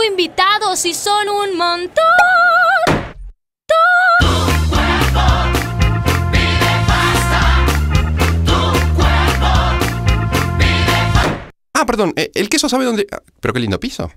tengo invitados y son un montón. Ah, perdón, eh, el queso sabe dónde... Ah, pero qué lindo piso.